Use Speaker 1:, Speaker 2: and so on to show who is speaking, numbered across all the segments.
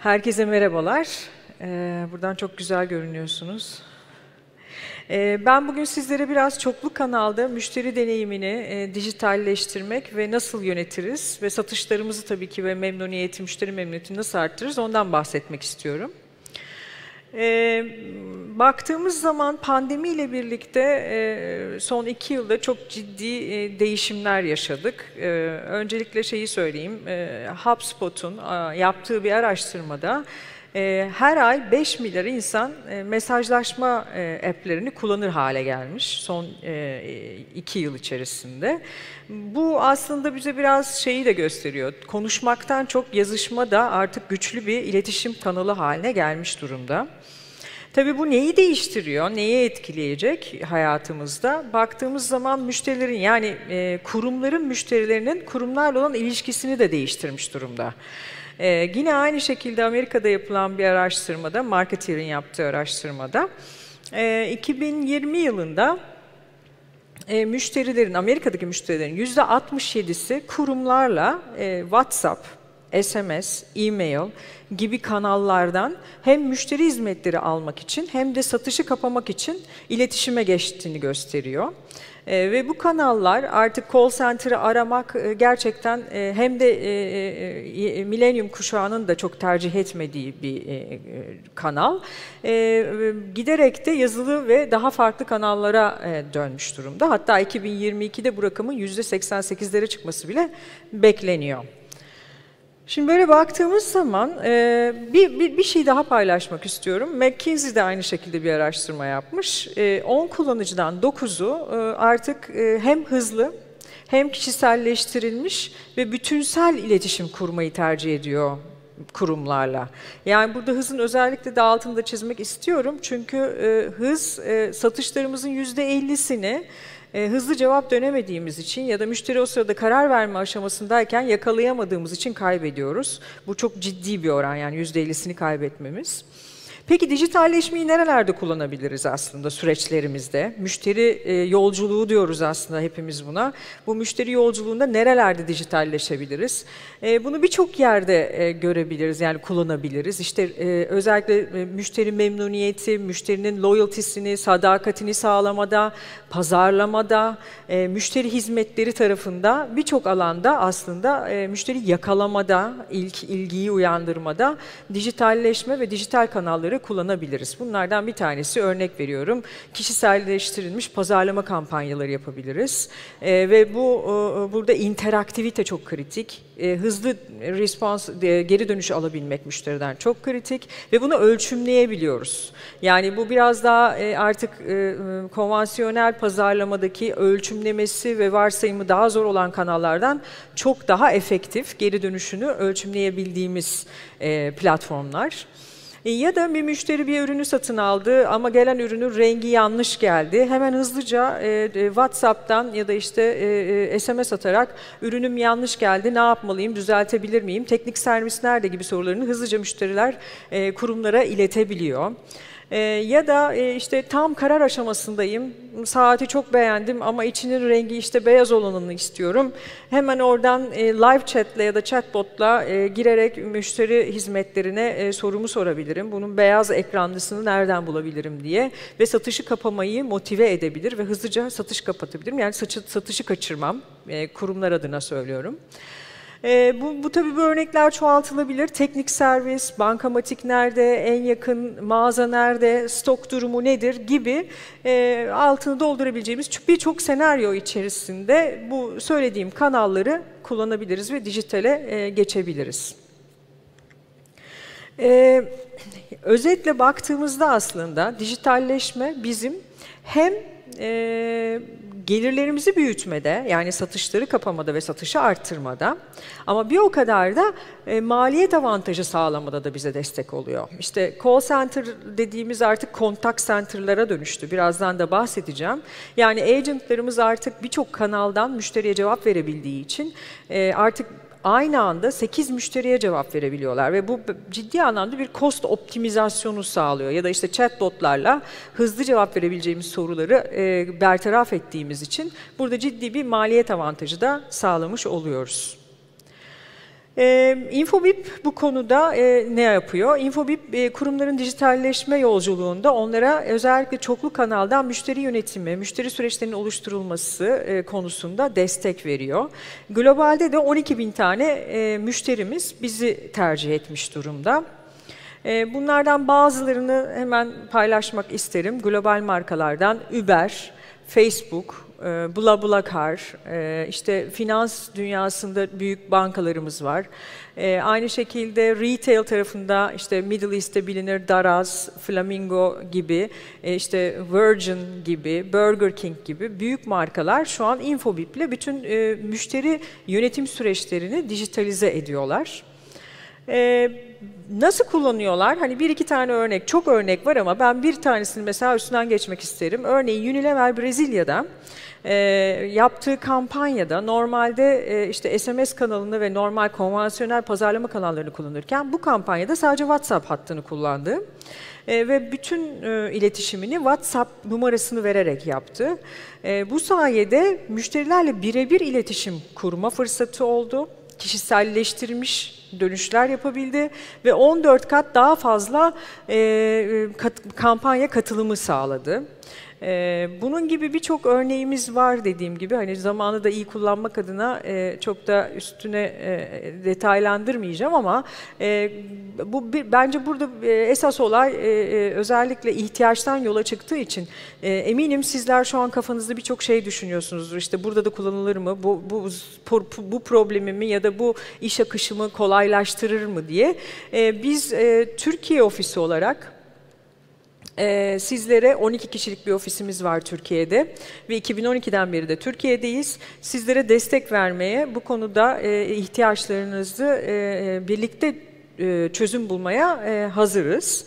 Speaker 1: Herkese merhabalar. Ee, buradan çok güzel görünüyorsunuz. Ee, ben bugün sizlere biraz çoklu kanalda müşteri deneyimini e, dijitalleştirmek ve nasıl yönetiriz ve satışlarımızı tabii ki ve memnuniyeti, müşteri memnuniyetini nasıl arttırırız ondan bahsetmek istiyorum. E, baktığımız zaman pandemiyle birlikte e, son iki yılda çok ciddi e, değişimler yaşadık. E, öncelikle şeyi söyleyeyim, e, HubSpot'un e, yaptığı bir araştırmada e, her ay 5 milyar insan e, mesajlaşma e, app'lerini kullanır hale gelmiş son e, iki yıl içerisinde. Bu aslında bize biraz şeyi de gösteriyor. Konuşmaktan çok yazışma da artık güçlü bir iletişim kanalı haline gelmiş durumda. Tabii bu neyi değiştiriyor, neyi etkileyecek hayatımızda? Baktığımız zaman müşterilerin yani e, kurumların müşterilerinin kurumlarla olan ilişkisini de değiştirmiş durumda. Ee, yine aynı şekilde Amerika'da yapılan bir araştırmada, Marketeer'in yaptığı araştırmada, e, 2020 yılında e, müşterilerin, Amerika'daki müşterilerin %67'si kurumlarla e, WhatsApp, SMS, e-mail gibi kanallardan hem müşteri hizmetleri almak için hem de satışı kapamak için iletişime geçtiğini gösteriyor. E, ve bu kanallar artık call center'ı aramak e, gerçekten e, hem de e, e, milenyum kuşağının da çok tercih etmediği bir e, e, kanal. E, giderek de yazılı ve daha farklı kanallara e, dönmüş durumda. Hatta 2022'de bu rakamın %88'lere çıkması bile bekleniyor. Şimdi böyle baktığımız zaman e, bir, bir, bir şey daha paylaşmak istiyorum. McKinsey de aynı şekilde bir araştırma yapmış. E, 10 kullanıcıdan 9'u e, artık e, hem hızlı hem kişiselleştirilmiş ve bütünsel iletişim kurmayı tercih ediyor kurumlarla. Yani burada hızın özellikle de altında çizmek istiyorum. Çünkü e, hız e, satışlarımızın %50'sini e, hızlı cevap dönemediğimiz için ya da müşteri o sırada karar verme aşamasındayken yakalayamadığımız için kaybediyoruz. Bu çok ciddi bir oran yani %50'sini kaybetmemiz. Peki dijitalleşmeyi nerelerde kullanabiliriz aslında süreçlerimizde? Müşteri e, yolculuğu diyoruz aslında hepimiz buna. Bu müşteri yolculuğunda nerelerde dijitalleşebiliriz? E, bunu birçok yerde e, görebiliriz yani kullanabiliriz. İşte e, özellikle e, müşteri memnuniyeti, müşterinin loyaltisini, sadakatini sağlamada, pazarlamada, e, müşteri hizmetleri tarafında birçok alanda aslında e, müşteri yakalamada, ilk ilgiyi uyandırmada dijitalleşme ve dijital kanalları kullanabiliriz. Bunlardan bir tanesi örnek veriyorum. Kişiselleştirilmiş pazarlama kampanyaları yapabiliriz. E, ve bu e, burada interaktivite çok kritik. E, hızlı respons, e, geri dönüş alabilmek müşteriden çok kritik ve bunu ölçümleyebiliyoruz. Yani bu biraz daha e, artık e, e konvansiyonel pazarlamadaki ölçümlemesi ve varsayımı daha zor olan kanallardan çok daha efektif geri dönüşünü ölçümleyebildiğimiz e, platformlar. E, ya da bir müşteri bir ürünü satın aldı ama gelen ürünün rengi yanlış geldi. Hemen hızlıca e, e WhatsApp'tan ya da işte e, e SMS atarak ürünüm yanlış geldi ne yapmalıyım, düzeltebilir miyim, teknik servis nerede gibi sorularını hızlıca müşteriler e, kurumlara iletebiliyor. E, ya da e, işte tam karar aşamasındayım, saati çok beğendim ama içinin rengi işte beyaz olanını istiyorum. Hemen oradan e, live chatle ya da chatbotla e, girerek müşteri hizmetlerine e, sorumu sorabilirim. Bunun beyaz ekranlısını nereden bulabilirim diye ve satışı kapamayı motive edebilir ve hızlıca satış kapatabilirim. Yani satışı kaçırmam, e, kurumlar adına söylüyorum. E, bu, bu tabii bu örnekler çoğaltılabilir. Teknik servis, bankamatik nerede, en yakın mağaza nerede, stok durumu nedir gibi e, altını doldurabileceğimiz birçok senaryo içerisinde bu söylediğim kanalları kullanabiliriz ve dijitale e, geçebiliriz. E, özetle baktığımızda aslında dijitalleşme bizim hem e, gelirlerimizi büyütmede yani satışları kapamada ve satışı arttırmada ama bir o kadar da e, maliyet avantajı sağlamada da bize destek oluyor. İşte call center dediğimiz artık kontak center'lara dönüştü. Birazdan da bahsedeceğim. Yani agentlarımız artık birçok kanaldan müşteriye cevap verebildiği için e, artık aynı anda 8 müşteriye cevap verebiliyorlar ve bu ciddi anlamda bir cost optimizasyonu sağlıyor. Ya da işte chatbotlarla hızlı cevap verebileceğimiz soruları e, bertaraf ettiğimiz için burada ciddi bir maliyet avantajı da sağlamış oluyoruz. E, Infobip bu konuda e, ne yapıyor? Infobip e, kurumların dijitalleşme yolculuğunda onlara özellikle çoklu kanaldan müşteri yönetimi, müşteri süreçlerinin oluşturulması e, konusunda destek veriyor. Globalde de 12 bin tane e, müşterimiz bizi tercih etmiş durumda. E, bunlardan bazılarını hemen paylaşmak isterim. Global markalardan Uber, Facebook, e, BlaBlaCar, e, işte finans dünyasında büyük bankalarımız var. E, aynı şekilde retail tarafında işte Middle East'te bilinir Daraz, Flamingo gibi, işte Virgin gibi, Burger King gibi büyük markalar şu an Infobip ile bütün müşteri yönetim süreçlerini dijitalize ediyorlar. Nasıl kullanıyorlar? Hani bir iki tane örnek, çok örnek var ama ben bir tanesini mesela üstünden geçmek isterim. Örneğin Unilever Brezilya'da e, yaptığı kampanyada normalde e, işte SMS kanalını ve normal konvansiyonel pazarlama kanallarını kullanırken bu kampanyada sadece WhatsApp hattını kullandı. E, ve bütün e, iletişimini WhatsApp numarasını vererek yaptı. E, bu sayede müşterilerle birebir iletişim kurma fırsatı oldu. Kişiselleştirilmiş dönüşler yapabildi ve 14 kat daha fazla e, kat, kampanya katılımı sağladı. E, bunun gibi birçok örneğimiz var dediğim gibi. Hani zamanı da iyi kullanmak adına e, çok da üstüne e, detaylandırmayacağım ama e, bu bir, bence burada e, esas olay e, e, özellikle ihtiyaçtan yola çıktığı için e, eminim sizler şu an kafanızda birçok şey düşünüyorsunuzdur. İşte burada da kullanılır mı? Bu, bu, bu, problemimi ya da bu iş akışımı kolaylaştırır mı diye. E, biz e, Türkiye ofisi olarak ee, sizlere 12 kişilik bir ofisimiz var Türkiye'de ve 2012'den beri de Türkiye'deyiz. Sizlere destek vermeye, bu konuda e, ihtiyaçlarınızı e, birlikte e, çözüm bulmaya hazırız.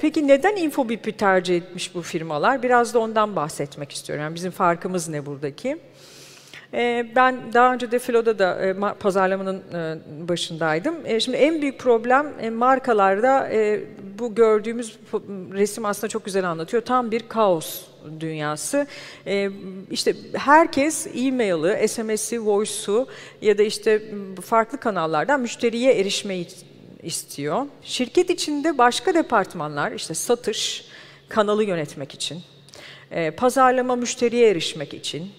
Speaker 1: Peki neden Infobip'i tercih etmiş bu firmalar? Biraz da ondan bahsetmek istiyorum. Yani bizim farkımız ne buradaki? Ben daha önce de Filo'da da pazarlamanın başındaydım. Şimdi en büyük problem markalarda bu gördüğümüz resim aslında çok güzel anlatıyor. Tam bir kaos dünyası. İşte herkes e-mail'ı, SMS'i, voice'u ya da işte farklı kanallardan müşteriye erişmeyi istiyor. Şirket içinde başka departmanlar işte satış, kanalı yönetmek için, pazarlama müşteriye erişmek için,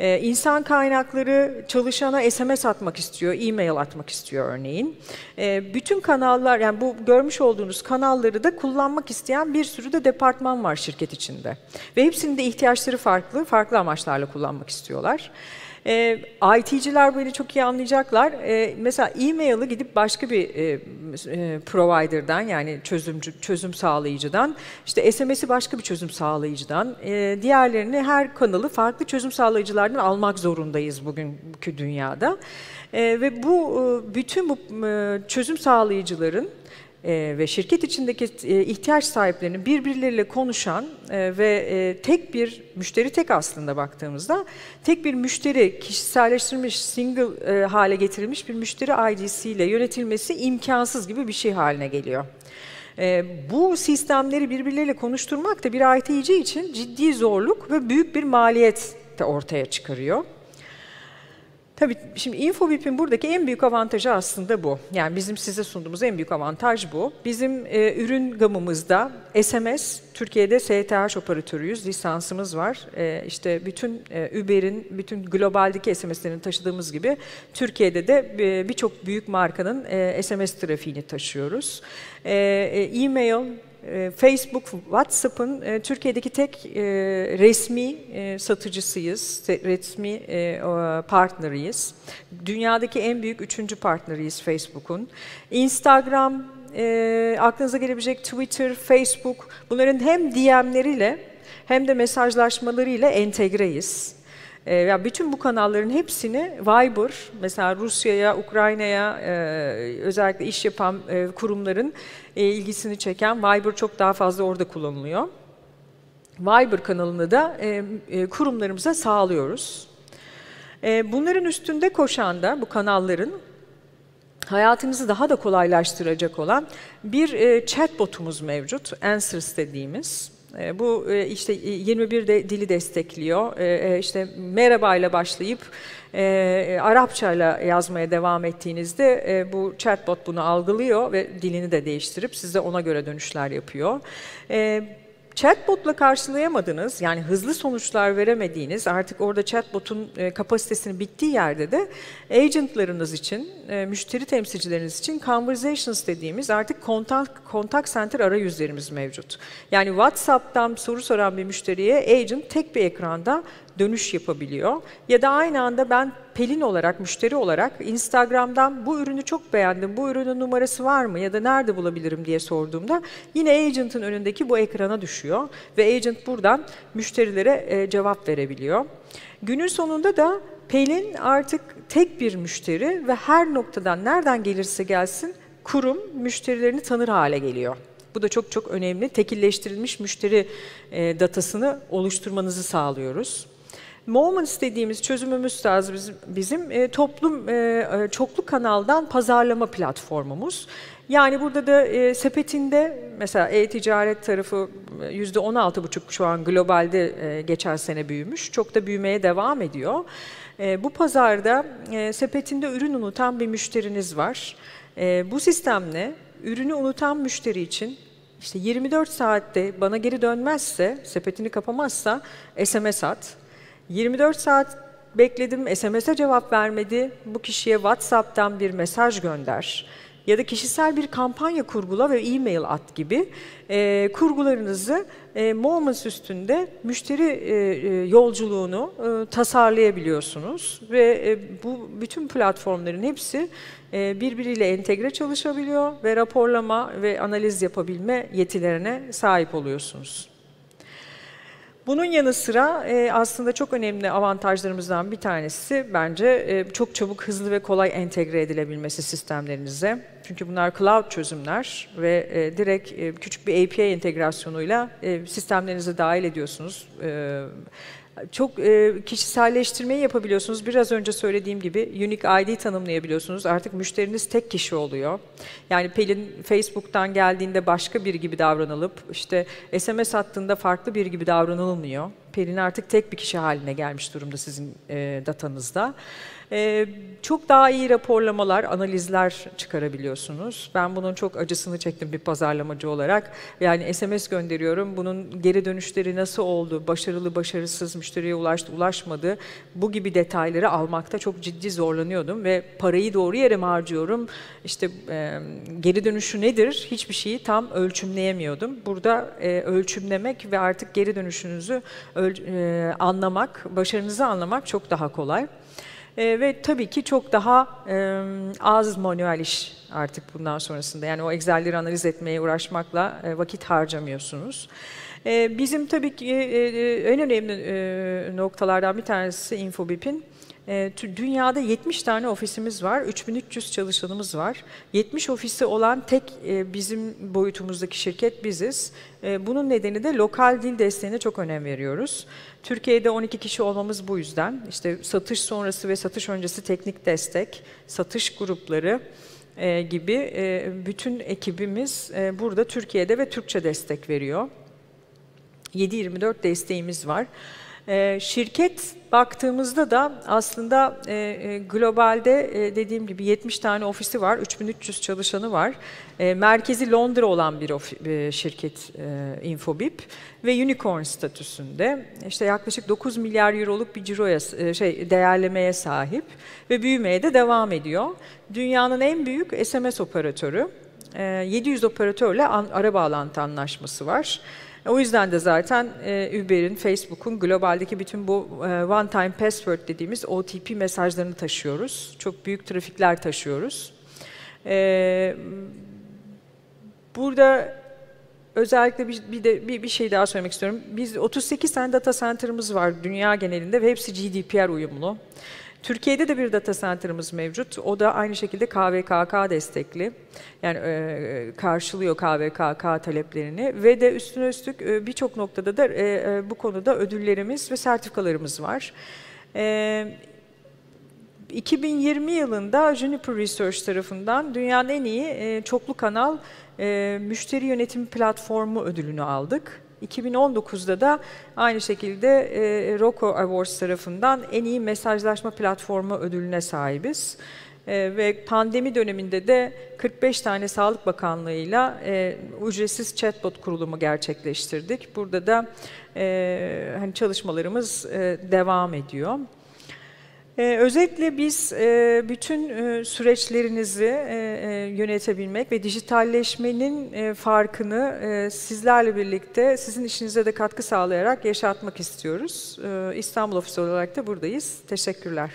Speaker 1: ee, insan kaynakları çalışana SMS atmak istiyor, e-mail atmak istiyor örneğin. Ee, bütün kanallar, yani bu görmüş olduğunuz kanalları da kullanmak isteyen bir sürü de departman var şirket içinde. Ve hepsinin de ihtiyaçları farklı, farklı amaçlarla kullanmak istiyorlar. E, IT'ciler böyle çok iyi anlayacaklar. E, mesela e-mail'ı gidip başka bir e, e, provider'dan yani çözümcü, çözüm sağlayıcıdan, işte SMS'i başka bir çözüm sağlayıcıdan, e, diğerlerini her kanalı farklı çözüm sağlayıcılardan almak zorundayız bugünkü dünyada. E, ve bu e, bütün bu e, çözüm sağlayıcıların e, ve şirket içindeki e, ihtiyaç sahiplerinin birbirleriyle konuşan e, ve e, tek bir müşteri tek aslında baktığımızda tek bir müşteri kişiselleştirilmiş single hale getirilmiş bir müşteri ID'si ile yönetilmesi imkansız gibi bir şey haline geliyor. Bu sistemleri birbirleriyle konuşturmak da bir IT'ci için ciddi zorluk ve büyük bir maliyet de ortaya çıkarıyor. Tabii şimdi Infobip'in buradaki en büyük avantajı aslında bu. Yani bizim size sunduğumuz en büyük avantaj bu. Bizim e, ürün gamımızda SMS, Türkiye'de STH operatörüyüz, lisansımız var. E, işte bütün e, Uber'in, bütün globaldeki SMS'lerini taşıdığımız gibi Türkiye'de de e, birçok büyük markanın e, SMS trafiğini taşıyoruz. E, e, e-mail, ee, Facebook, WhatsApp'ın e, Türkiye'deki tek e, resmi e, satıcısıyız, resmi e, partneriyiz. Dünyadaki en büyük üçüncü partneriyiz Facebook'un. Instagram, e, aklınıza gelebilecek Twitter, Facebook, bunların hem DM'leriyle hem de mesajlaşmalarıyla entegreyiz. E, ya bütün bu kanalların hepsini Viber, mesela Rusya'ya, Ukrayna'ya e, özellikle iş yapan e, kurumların e, ilgisini çeken Viber çok daha fazla orada kullanılıyor. Viber kanalını da e, e, kurumlarımıza sağlıyoruz. E, bunların üstünde koşan da bu kanalların hayatımızı daha da kolaylaştıracak olan bir e, chatbotumuz mevcut, Answers dediğimiz. E, bu e, işte 21 de, dili destekliyor. E, işte merhaba ile başlayıp e, Arapça ile yazmaya devam ettiğinizde e, bu chatbot bunu algılıyor ve dilini de değiştirip size ona göre dönüşler yapıyor. Chatbot'la karşılayamadınız, yani hızlı sonuçlar veremediğiniz, artık orada chatbot'un e, kapasitesinin bittiği yerde de agentlarınız için, e, müşteri temsilcileriniz için conversations dediğimiz artık kontak, kontak center arayüzlerimiz mevcut. Yani WhatsApp'tan soru soran bir müşteriye agent tek bir ekranda dönüş yapabiliyor. Ya da aynı anda ben Pelin olarak, müşteri olarak Instagram'dan bu ürünü çok beğendim, bu ürünün numarası var mı ya da nerede bulabilirim diye sorduğumda yine agent'ın önündeki bu ekrana düşüyor ve agent buradan müşterilere e, cevap verebiliyor. Günün sonunda da Pelin artık tek bir müşteri ve her noktadan nereden gelirse gelsin kurum müşterilerini tanır hale geliyor. Bu da çok çok önemli. Tekilleştirilmiş müşteri e, datasını oluşturmanızı sağlıyoruz. Moments dediğimiz çözümümüz tarzı bizim, bizim e, toplum e, e, çoklu kanaldan pazarlama platformumuz. Yani burada da e, sepetinde mesela e-ticaret tarafı yüzde 16,5 şu an globalde e, geçen sene büyümüş. Çok da büyümeye devam ediyor. E, bu pazarda e, sepetinde ürün unutan bir müşteriniz var. E, bu sistemle ürünü unutan müşteri için işte 24 saatte bana geri dönmezse, sepetini kapamazsa SMS at. 24 saat bekledim, SMS'e cevap vermedi. Bu kişiye WhatsApp'tan bir mesaj gönder ya da kişisel bir kampanya kurgula ve e-mail at gibi e, kurgularınızı e, Moments üstünde müşteri e, e, yolculuğunu e, tasarlayabiliyorsunuz ve e, bu bütün platformların hepsi e, birbiriyle entegre çalışabiliyor ve raporlama ve analiz yapabilme yetilerine sahip oluyorsunuz. Bunun yanı sıra e, aslında çok önemli avantajlarımızdan bir tanesi bence e, çok çabuk, hızlı ve kolay entegre edilebilmesi sistemlerinize. Çünkü bunlar cloud çözümler ve e, direkt e, küçük bir API entegrasyonuyla e, sistemlerinize dahil ediyorsunuz. E, çok e, kişiselleştirmeyi yapabiliyorsunuz. Biraz önce söylediğim gibi unique ID tanımlayabiliyorsunuz. Artık müşteriniz tek kişi oluyor. Yani Pelin Facebook'tan geldiğinde başka bir gibi davranılıp işte SMS attığında farklı bir gibi davranılmıyor. Pelin artık tek bir kişi haline gelmiş durumda sizin e, datanızda. Ee, çok daha iyi raporlamalar, analizler çıkarabiliyorsunuz. Ben bunun çok acısını çektim bir pazarlamacı olarak. Yani SMS gönderiyorum, bunun geri dönüşleri nasıl oldu, başarılı, başarısız, müşteriye ulaştı, ulaşmadı. Bu gibi detayları almakta çok ciddi zorlanıyordum ve parayı doğru yere mi harcıyorum, işte e, geri dönüşü nedir, hiçbir şeyi tam ölçümleyemiyordum. Burada e, ölçümlemek ve artık geri dönüşünüzü e, anlamak, başarınızı anlamak çok daha kolay. E, ve tabii ki çok daha e, az manuel iş artık bundan sonrasında. Yani o Excel'leri analiz etmeye uğraşmakla e, vakit harcamıyorsunuz. E, bizim tabii ki e, en önemli e, noktalardan bir tanesi Infobip'in dünyada 70 tane ofisimiz var, 3300 çalışanımız var. 70 ofisi olan tek e, bizim boyutumuzdaki şirket biziz. E, bunun nedeni de lokal dil desteğine çok önem veriyoruz. Türkiye'de 12 kişi olmamız bu yüzden. İşte satış sonrası ve satış öncesi teknik destek, satış grupları gibi bütün ekibimiz burada Türkiye'de ve Türkçe destek veriyor. 7-24 desteğimiz var. E, şirket baktığımızda da aslında e, e, globalde e, dediğim gibi 70 tane ofisi var, 3300 çalışanı var. Merkezi Londra olan bir şirket Infobip ve unicorn statüsünde. İşte yaklaşık 9 milyar euroluk bir ciroya şey değerlemeye sahip ve büyümeye de devam ediyor. Dünyanın en büyük SMS operatörü. E, 700 operatörle an, ara bağlantı anlaşması var. O yüzden de zaten e, Uber'in, Facebook'un globaldeki bütün bu e, one time password dediğimiz OTP mesajlarını taşıyoruz. Çok büyük trafikler taşıyoruz. E, burada özellikle bir, bir de bir, bir şey daha söylemek istiyorum. Biz 38 tane data center'ımız var dünya genelinde ve hepsi GDPR uyumlu. Türkiye'de de bir data center'ımız mevcut. O da aynı şekilde KVKK destekli. Yani e, karşılıyor KVKK taleplerini ve de üstüne üstlük e, birçok noktada da e, e, bu konuda ödüllerimiz ve sertifikalarımız var. E, 2020 yılında Juniper Research tarafından dünyanın en iyi e, çoklu kanal e, müşteri yönetim platformu ödülünü aldık. 2019'da da aynı şekilde e, Rocco Awards tarafından en iyi mesajlaşma platformu ödülüne sahibiz. E, ve pandemi döneminde de 45 tane Sağlık Bakanlığı'yla e, ücretsiz chatbot kurulumu gerçekleştirdik. Burada da e, hani çalışmalarımız e, devam ediyor. Ee, özetle biz e, bütün e, süreçlerinizi e, e, yönetebilmek ve dijitalleşmenin e, farkını e, sizlerle birlikte sizin işinize de katkı sağlayarak yaşatmak istiyoruz. E, İstanbul ofisi olarak da buradayız. Teşekkürler.